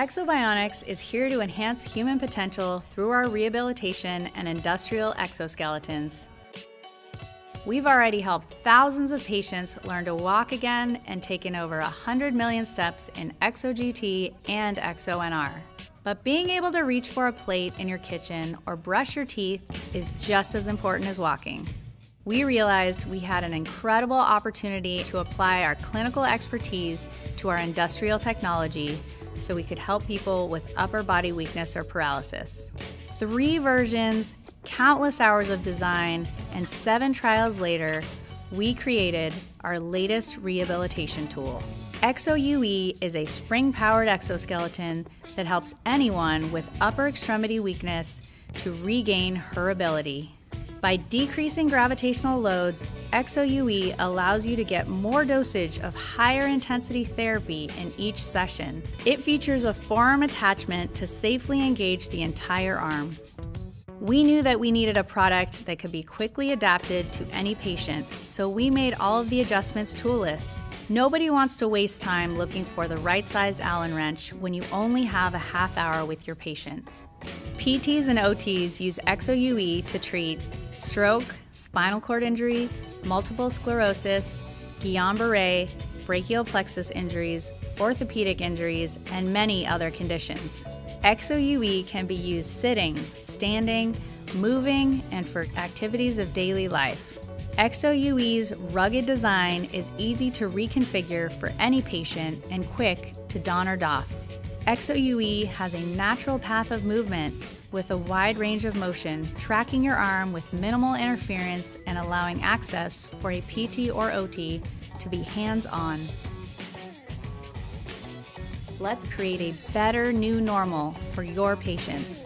Ekso Bionics is here to enhance human potential through our rehabilitation and industrial exoskeletons. We've already helped thousands of patients learn to walk again and taken over 100 million steps in EksoGT and EksoNR. But being able to reach for a plate in your kitchen or brush your teeth is just as important as walking. We realized we had an incredible opportunity to apply our clinical expertise to our industrial technology so we could help people with upper body weakness or paralysis. Three versions, countless hours of design, and seven trials later, we created our latest rehabilitation tool. EksoUE is a spring powered exoskeleton that helps anyone with upper extremity weakness to regain her ability. By decreasing gravitational loads, EksoUE allows you to get more dosage of higher intensity therapy in each session. It features a forearm attachment to safely engage the entire arm. We knew that we needed a product that could be quickly adapted to any patient, so we made all of the adjustments toolless. Nobody wants to waste time looking for the right sized Allen wrench when you only have a half hour with your patient. PTs and OTs use EksoUE to treat stroke, spinal cord injury, multiple sclerosis, Guillain-Barré, brachial plexus injuries, orthopedic injuries, and many other conditions. EksoUE can be used sitting, standing, moving, and for activities of daily life. EksoUE's rugged design is easy to reconfigure for any patient and quick to don or doff. EksoUE has a natural path of movement with a wide range of motion, tracking your arm with minimal interference and allowing access for a PT or OT to be hands on. Let's create a better new normal for your patients.